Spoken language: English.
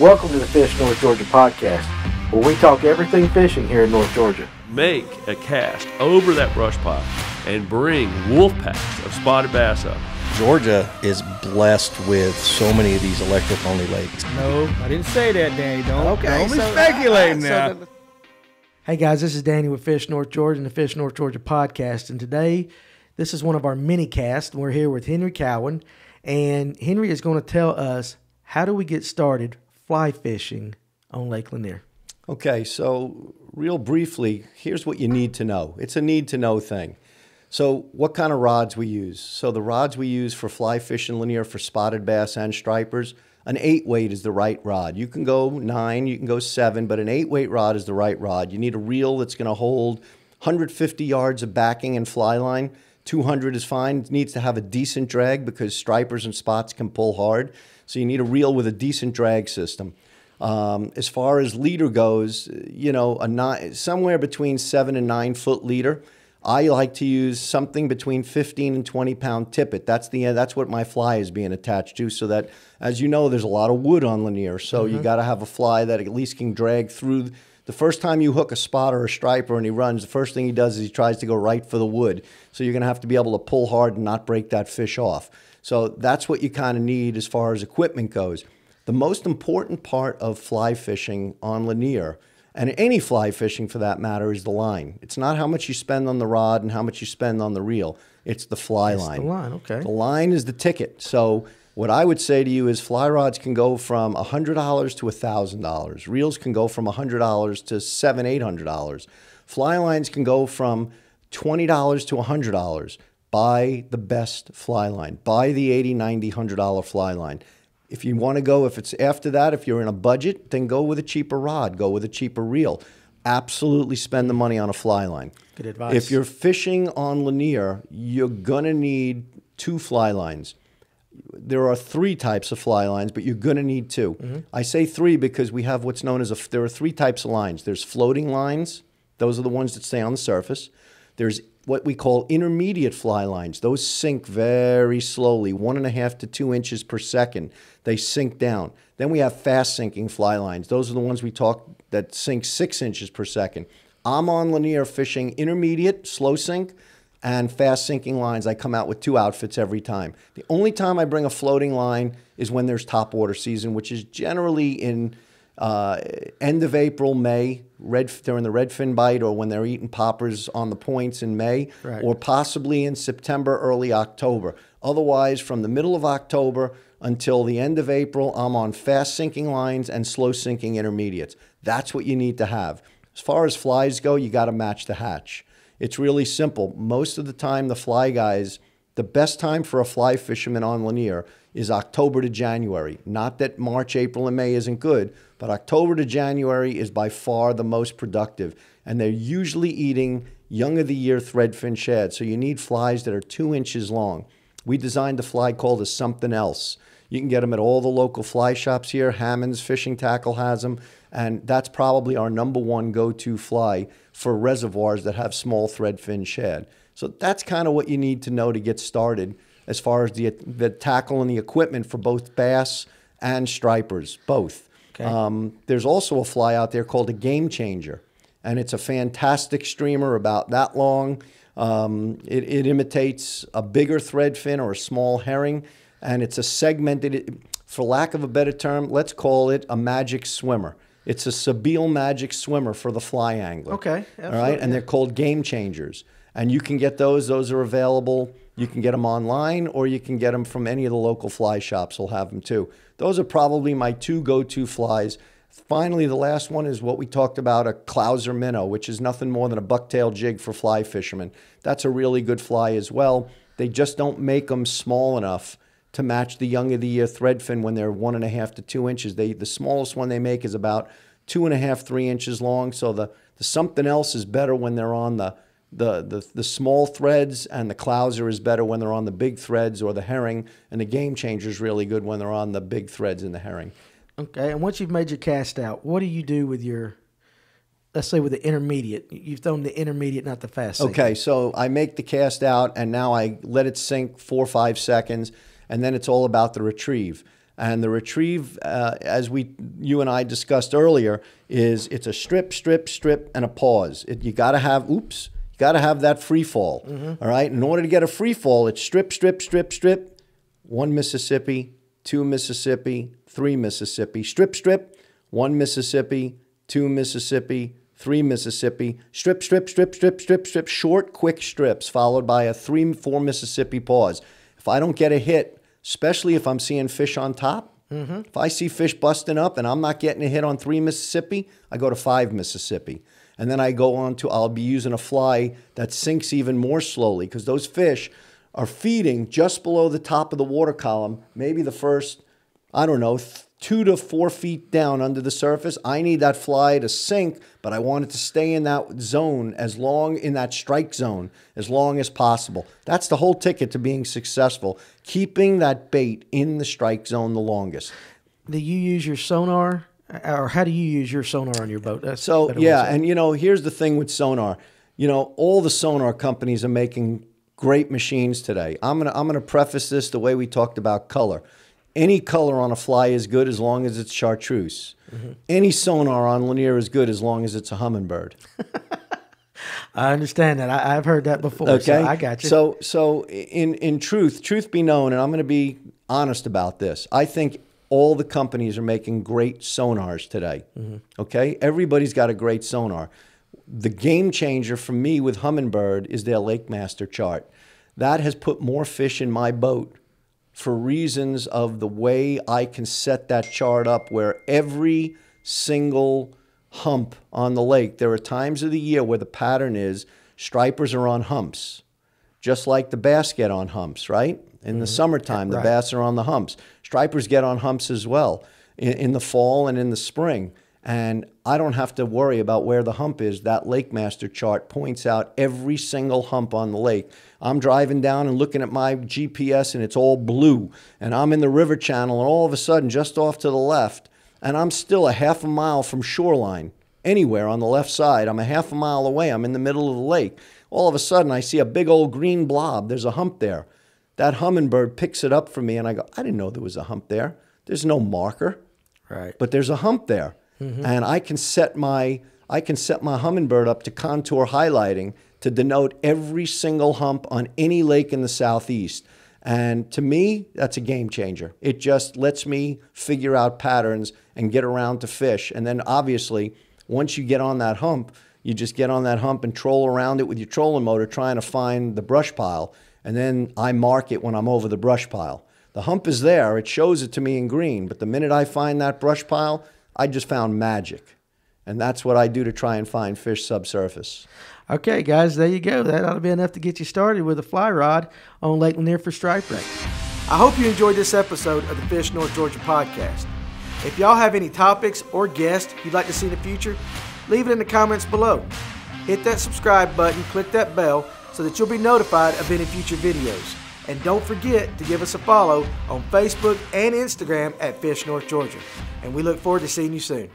Welcome to the Fish North Georgia podcast, where we talk everything fishing here in North Georgia. Make a cast over that brush pile and bring wolf packs of spotted bass up. Georgia is blessed with so many of these electric only lakes. No, I didn't say that, Danny. Don't, Okay, don't be so- uh, speculating so now. the- Hey guys, this is Danny with Fish North Georgia and the Fish North Georgia podcast. And today, this is one of our mini casts. We're here with Henry Cowen, and Henry is going to tell us how do we get started fly fishing on Lake Lanier. Okay, so real briefly, here's what you need to know. It's a need to know thing. So, what kind of rods we use? So, the rods we use for fly fishing Lanier for spotted bass and stripers, an eight weight is the right rod. You can go nine, you can go seven, but an eight weight rod is the right rod. You need a reel that's going to hold 150 yards of backing and fly line. 200 is fine. It needs to have a decent drag because stripers and spots can pull hard. So, you need a reel with a decent drag system. Um, as far as leader goes, you know, a nine, somewhere between seven and nine foot leader. I like to use something between 15 and 20 pound tippet. That's the that's what my fly is being attached to. So that, as you know, there's a lot of wood on Lanier. So you got to have a fly that at least can drag through. The first time you hook a spot or a striper and he runs, the first thing he does is he tries to go right for the wood. So you're going to have to be able to pull hard and not break that fish off. So that's what you kind of need as far as equipment goes. The most important part of fly fishing on Lanier, and any fly fishing for that matter, is the line. It's not how much you spend on the rod and how much you spend on the reel. It's the fly line. the line, okay. The line is the ticket. So what I would say to you is fly rods can go from $100 to $1,000. Reels can go from $100 to $700, $800. Fly lines can go from $20 to $100. Buy the best fly line. Buy the $80, $90, $100 fly line. If you want to go, if it's after that, if you're in a budget, then go with a cheaper rod, go with a cheaper reel. Absolutely spend the money on a fly line. Good advice. If you're fishing on Lanier, you're gonna need two fly lines. There are three types of fly lines, but you're gonna need 2 mm-hmm. I say three because we have what's known as a. There are three types of lines. There's floating lines; those are the ones that stay on the surface. There's what we call intermediate fly lines. Those sink very slowly, one and a half to two inches per second. They sink down. Then we have fast sinking fly lines. Those are the ones we talk that sink six inches per second. I'm on Lanier fishing intermediate, slow sink, and fast sinking lines. I come out with two outfits every time. The only time I bring a floating line is when there's top water season, which is generally in uh, end of April, May, red during the redfin bite, or when they're eating poppers on the points in May, Right. or possibly in September, early October. Otherwise, from the middle of October until the end of April, I'm on fast sinking lines and slow sinking intermediates. That's what you need to have. As far as flies go, you got to match the hatch. It's really simple. Most of the time, the fly guys, the best time for a fly fisherman on Lanier is October to January. Not that March, April, and May isn't good, but October to January is by far the most productive. And they're usually eating young of the year threadfin shad. So you need flies that are two inches long. We designed a fly called a something else. You can get them at all the local fly shops here. Hammond's Fishing Tackle has them. And that's probably our number one go to fly for reservoirs that have small threadfin shad. So that's kind of what you need to know to get started as far as the, the tackle and the equipment for both bass and stripers, both. Okay. Um, there's also a fly out there called a game changer, and it's a fantastic streamer about that long. Um, it, it imitates a bigger threadfin or a small herring, and it's a segmented, for lack of a better term, let's call it a magic swimmer. It's a Sebile magic swimmer for the fly angler. Okay, All right. And they're called game changers. And you can get those. Those are available. You can get them online or you can get them from any of the local fly shops. will have them too. Those are probably my two go to flies. Finally, the last one is what we talked about a Clouser minnow, which is nothing more than a bucktail jig for fly fishermen. That's a really good fly as well. They just don't make them small enough to match the young of the year threadfin when they're one and a half to two inches. They the smallest one they make is about two and a half, three inches long. So the, the something else is better when they're on the the, the the small threads, and the clouser is better when they're on the big threads or the herring, and the game changer is really good when they're on the big threads in the herring. Okay, and once you've made your cast out, what do you do with your, let's say with the intermediate? You've thrown the intermediate, not the fast. sinker. Okay, so I make the cast out and now I let it sink four or five seconds, and then it's all about the retrieve. And the retrieve, uh, as we, you and I discussed earlier, is it's a strip, strip, strip, and a pause. It, you got to have, oops, you got to have that free fall. all right. In order to get a free fall, it's strip, strip, strip, strip, one Mississippi, two Mississippi, three Mississippi, strip, strip, one Mississippi, two Mississippi, three Mississippi, strip, strip, strip, strip, strip, strip, short, quick strips, followed by a three, four Mississippi pause. If I don't get a hit, especially if I'm seeing fish on top, mm-hmm. if I see fish busting up and I'm not getting a hit on three Mississippi, I go to five Mississippi. And then I go on to, I'll be using a fly that sinks even more slowly because those fish are feeding just below the top of the water column, maybe the first, I don't know, two to four feet down under the surface. I need that fly to sink, but I want it to stay in that zone as long, in that strike zone, as long as possible. That's the whole ticket to being successful, keeping that bait in the strike zone the longest. Do you use your sonar, or how do you use your sonar on your boat? That's So a better way to yeah, and you know, here's the thing with sonar. You know, all the sonar companies are making great machines today. I'm gonna I'm gonna preface this the way we talked about color. Any color on a fly is good as long as it's chartreuse. Mm-hmm. Any sonar on Lanier is good as long as it's a Humminbird. I understand that. I, I've heard that before. Okay, So I got you. So, so in in truth, truth be known, and I'm going to be honest about this. I think all the companies are making great sonars today. Mm-hmm. Okay, everybody's got a great sonar. The game changer for me with Humminbird is their Lake Master chart. That has put more fish in my boat for reasons of the way I can set that chart up where every single hump on the lake, there are times of the year where the pattern is stripers are on humps, just like the bass get on humps, right? In the mm-hmm. summertime, the Right. bass are on the humps. Stripers get on humps as well in, in the fall and in the spring. And I don't have to worry about where the hump is. That Lake Master chart points out every single hump on the lake. I'm driving down and looking at my GPS and it's all blue. And I'm in the river channel and all of a sudden, just off to the left, and I'm still a half a mile from shoreline anywhere on the left side. I'm a half a mile away. I'm in the middle of the lake. All of a sudden, I see a big old green blob. There's a hump there. That Humminbird picks it up for me, and I go, I didn't know there was a hump there. There's no marker right. but there's a hump there Mm-hmm. and i can set my i can set my Humminbird up to contour highlighting to denote every single hump on any lake in the southeast. And to me that's a game changer. It just lets me figure out patterns and get around to fish. And then obviously once you get on that hump you just get on that hump and troll around it with your trolling motor trying to find the brush pile. And then i mark it when i'm over the brush pile. The hump is there, it shows it to me in green, but the minute I find that brush pile, I just found magic. And that's what I do to try and find fish subsurface. Okay, guys, there you go. That ought to be enough to get you started with a fly rod on Lake Lanier for stripe ring. I hope you enjoyed this episode of the Fish North Georgia podcast. If y'all have any topics or guests you'd like to see in the future, leave it in the comments below. Hit that subscribe button, click that bell so that you'll be notified of any future videos. And don't forget to give us a follow on Facebook and Instagram at Fish North Georgia. And we look forward to seeing you soon.